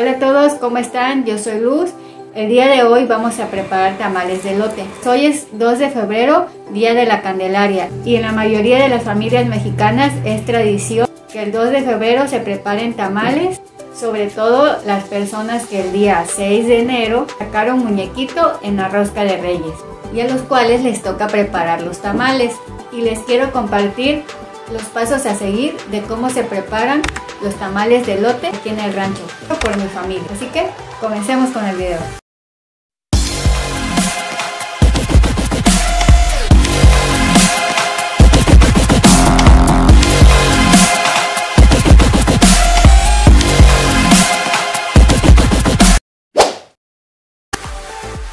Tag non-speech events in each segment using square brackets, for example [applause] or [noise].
Hola a todos, ¿cómo están? Yo soy Luz. El día de hoy vamos a preparar tamales de lote. Hoy es 2 de febrero, Día de la Candelaria, y en la mayoría de las familias mexicanas es tradición que el 2 de febrero se preparen tamales, sobre todo las personas que el día 6 de enero sacaron muñequito en la rosca de reyes, y a los cuales les toca preparar los tamales. Y les quiero compartir los pasos a seguir de cómo se preparan los tamales de lote aquí en el rancho por mi familia. Así que comencemos con el video.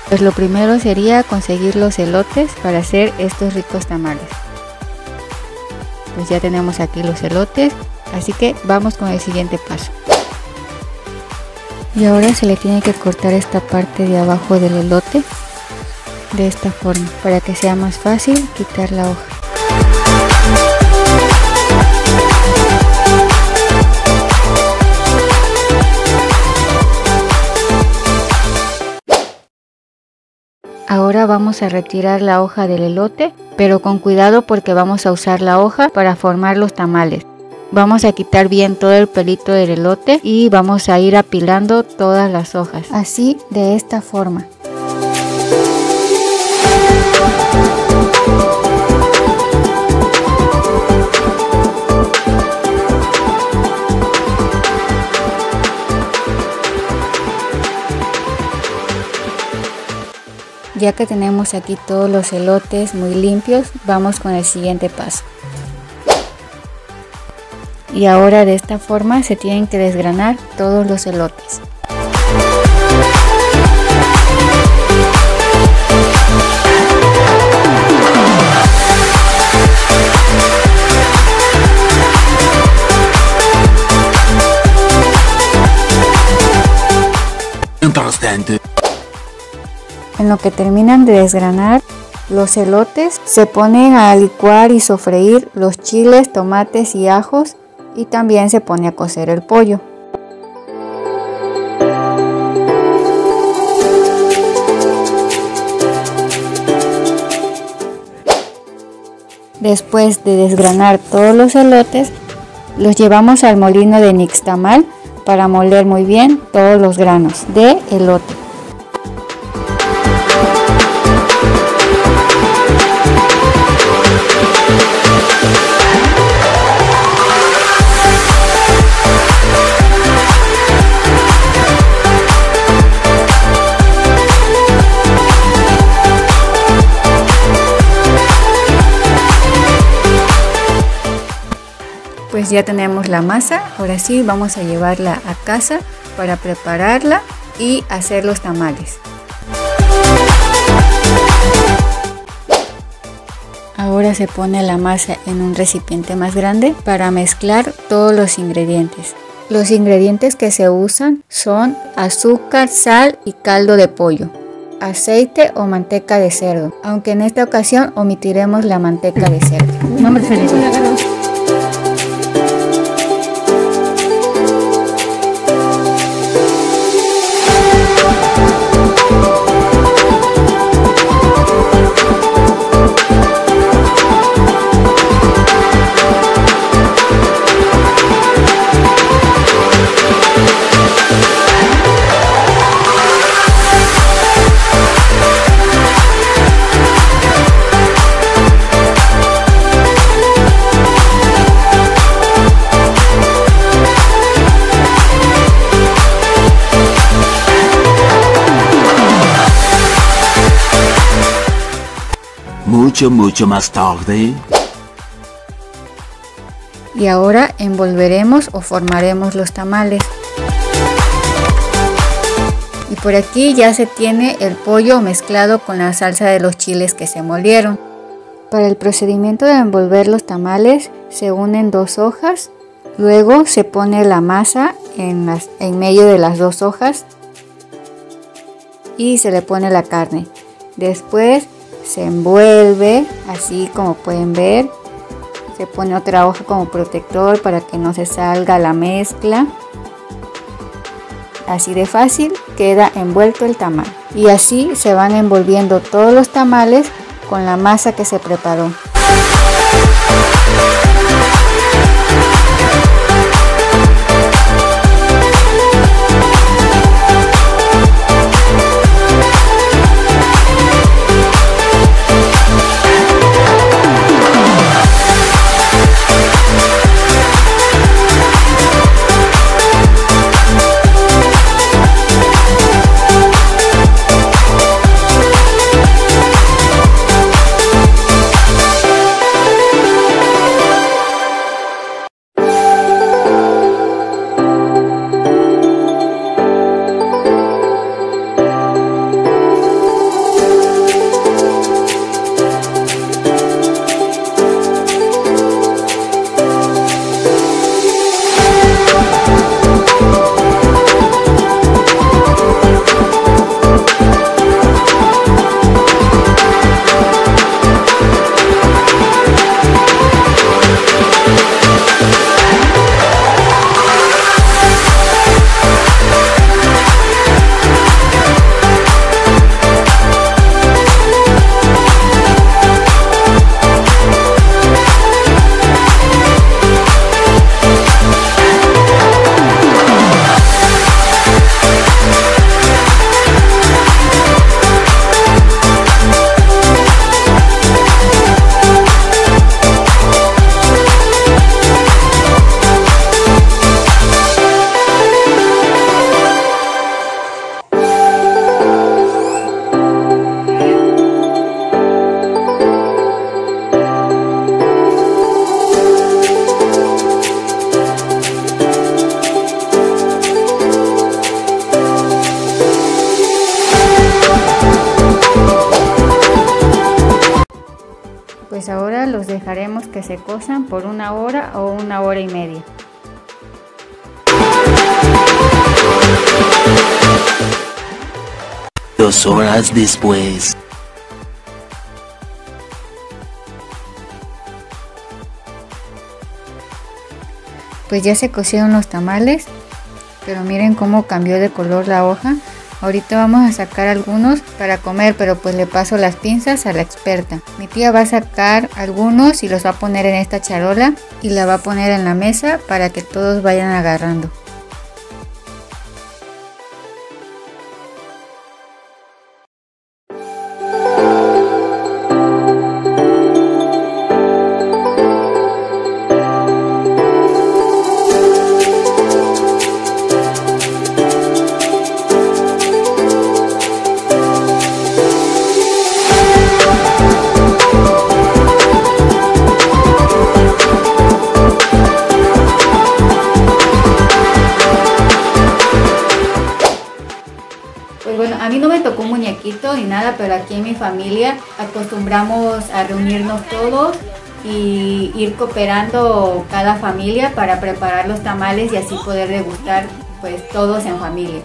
Pues lo primero sería conseguir los elotes para hacer estos ricos tamales. Pues ya tenemos aquí los elotes, así que vamos con el siguiente paso. Y ahora se le tiene que cortar esta parte de abajo del elote de esta forma para que sea más fácil quitar la hoja. Ahora vamos a retirar la hoja del elote, pero con cuidado porque vamos a usar la hoja para formar los tamales. Vamos a quitar bien todo el pelito del elote y vamos a ir apilando todas las hojas, así de esta forma. Ya que tenemos aquí todos los elotes muy limpios, vamos con el siguiente paso. Y ahora de esta forma se tienen que desgranar todos los elotes. Interesante. En lo que terminan de desgranar los elotes, se ponen a licuar y sofreír los chiles, tomates y ajos y también se pone a cocer el pollo. Después de desgranar todos los elotes, los llevamos al molino de nixtamal para moler muy bien todos los granos de elote. Pues ya tenemos la masa, ahora sí vamos a llevarla a casa para prepararla y hacer los tamales. Ahora se pone la masa en un recipiente más grande para mezclar todos los ingredientes. Los ingredientes que se usan son azúcar, sal y caldo de pollo, aceite o manteca de cerdo, aunque en esta ocasión omitiremos la manteca de cerdo. Mucho, mucho más tarde. Y ahora envolveremos o formaremos los tamales. Y por aquí ya se tiene el pollo mezclado con la salsa de los chiles que se molieron. Para el procedimiento de envolver los tamales se unen dos hojas, luego se pone la masa en, en medio de las dos hojas y se le pone la carne. Después se envuelve así como pueden ver se pone otra hoja como protector para que no se salga la mezcla así de fácil queda envuelto el tamal. Y así se van envolviendo todos los tamales con la masa que se preparó. Pues ahora los dejaremos que se cosan por una hora o una hora y media. Dos horas después. Pues ya se cocieron los tamales, pero miren cómo cambió de color la hoja. Ahorita vamos a sacar algunos para comer, pero pues le paso las pinzas a la experta. Mi tía va a sacar algunos y los va a poner en esta charola y la va a poner en la mesa para que todos vayan agarrando. Pero aquí en mi familia acostumbramos a reunirnos todos y ir cooperando cada familia para preparar los tamales y así poder degustar pues todos en familia.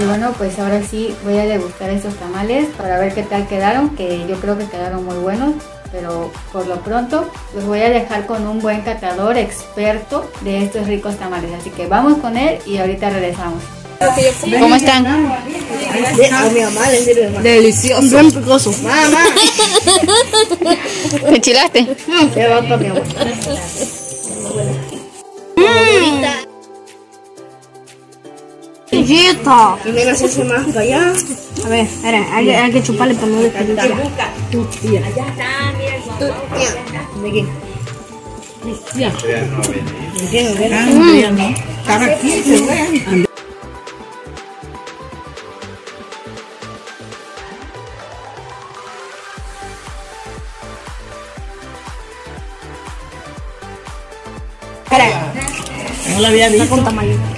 Y bueno, pues ahora sí voy a degustar estos tamales para ver qué tal quedaron, que yo creo que quedaron muy buenos, pero por lo pronto los voy a dejar con un buen catador experto de estos ricos tamales. Así que vamos con él y ahorita regresamos. ¿Cómo están? Delicioso. Bien picoso. Mamá. ¿Te enchilaste? Te va para mi amor. Chiquita. Primero hacerse más para allá. A ver, espera, hay, hay que chuparle para no despedir. Tu tía. Allá está, mira. ¿De qué? Tía. ¿De qué? ¿De qué? Estaba aquí, se ve. Espera. No la había visto. Con.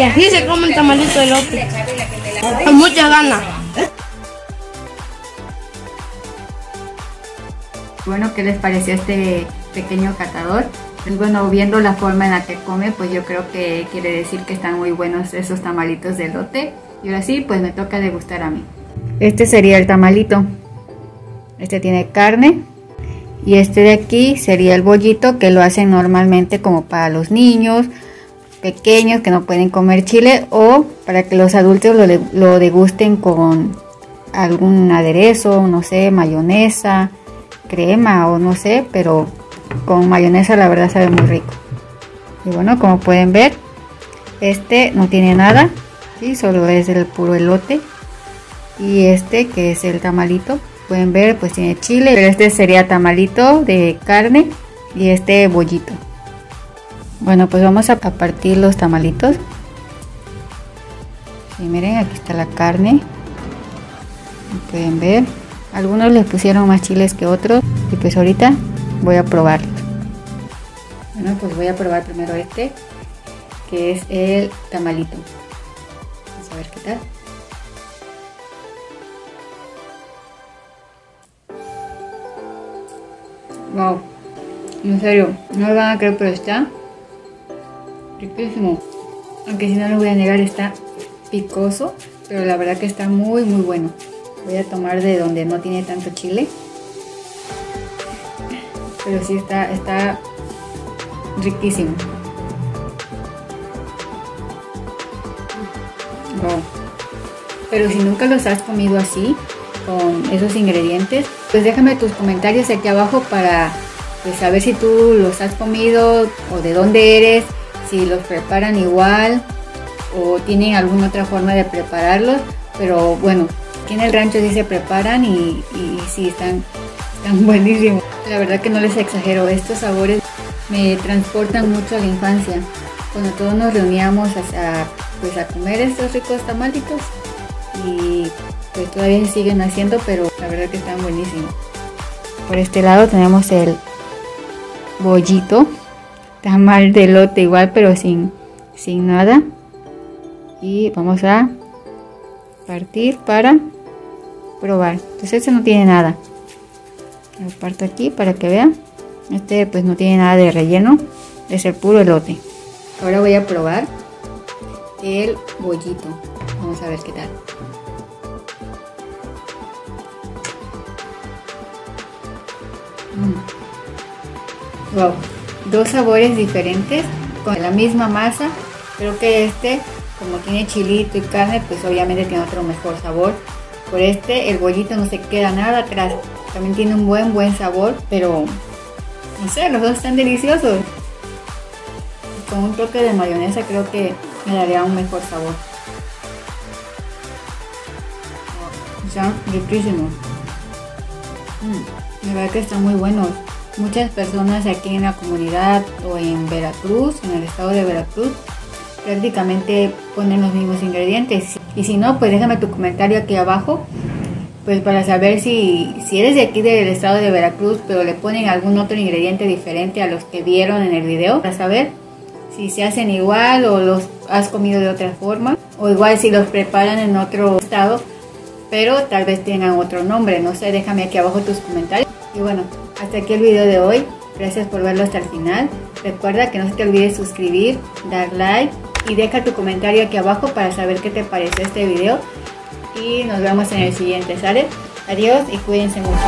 Y así se come el tamalito de lote. Con mucha ganas. Bueno, ¿qué les pareció este pequeño catador? Pues bueno, viendo la forma en la que come, pues yo creo que quiere decir que están muy buenos esos tamalitos de lote. Y ahora sí, pues me toca degustar a mí. Este sería el tamalito. Este tiene carne. Y este de aquí sería el bollito que lo hacen normalmente como para los niños pequeños que no pueden comer chile o para que los adultos lo, degusten con algún aderezo, no sé, mayonesa, crema o no sé, pero con mayonesa la verdad sabe muy rico. Y bueno, como pueden ver, este no tiene nada, ¿sí? solo es el puro elote. Y este que es el tamalito, pueden ver, pues tiene chile, pero este sería tamalito de carne y este bollito. Bueno, pues vamos a partir los tamalitos. Sí, miren, aquí está la carne. Pueden ver. Algunos les pusieron más chiles que otros. Y pues ahorita voy a probarlos. Bueno, pues voy a probar primero este, que es el tamalito. Vamos a ver qué tal. Wow, en serio, no lo van a creer, pero está riquísimo. Aunque si no lo voy a negar, está picoso, pero la verdad que está muy, muy bueno. Voy a tomar de donde no tiene tanto chile. Pero sí está, está riquísimo. Pero si nunca los has comido así, con esos ingredientes, pues déjame tus comentarios aquí abajo para pues, saber si tú los has comido o de dónde eres, si los preparan igual o tienen alguna otra forma de prepararlos. Pero bueno, aquí en el rancho sí se preparan y, y sí están, están [laughs] buenísimos. La verdad que no les exagero, estos sabores me transportan mucho a la infancia. Cuando todos nos reuníamos a, pues a comer estos ricos tamalitos y pues todavía se siguen haciendo, pero la verdad que están buenísimos. Por este lado tenemos el bollito, tamal de lote igual, pero sin, sin nada. Y vamos a partir para probar. Entonces este no tiene nada. Lo parto aquí para que vean. Este pues no tiene nada de relleno, es el puro elote. Ahora voy a probar el bollito. Vamos a ver qué tal. Mm. Wow, dos sabores diferentes con la misma masa. Creo que este, como tiene chilito y carne, pues obviamente tiene otro mejor sabor. Por este, el bollito no se queda nada atrás. También tiene un buen, buen sabor, pero no sé, los dos están deliciosos. Con un toque de mayonesa creo que me daría un mejor sabor. Están riquísimos. Mm, la verdad que están muy buenos. Muchas personas aquí en la comunidad o en Veracruz, en el estado de Veracruz, prácticamente ponen los mismos ingredientes. Y si no, pues déjame tu comentario aquí abajo pues para saber si, si eres de aquí del estado de Veracruz, pero le ponen algún otro ingrediente diferente a los que vieron en el video, para saber si se hacen igual o los has comido de otra forma, o igual si los preparan en otro estado, pero tal vez tengan otro nombre, no sé, déjame aquí abajo tus comentarios. Y bueno, hasta aquí el video de hoy, gracias por verlo hasta el final, recuerda que no se te olvide suscribir, dar like y deja tu comentario aquí abajo para saber qué te pareció este video y nos vemos en el siguiente, ¿sale? Adiós y cuídense mucho.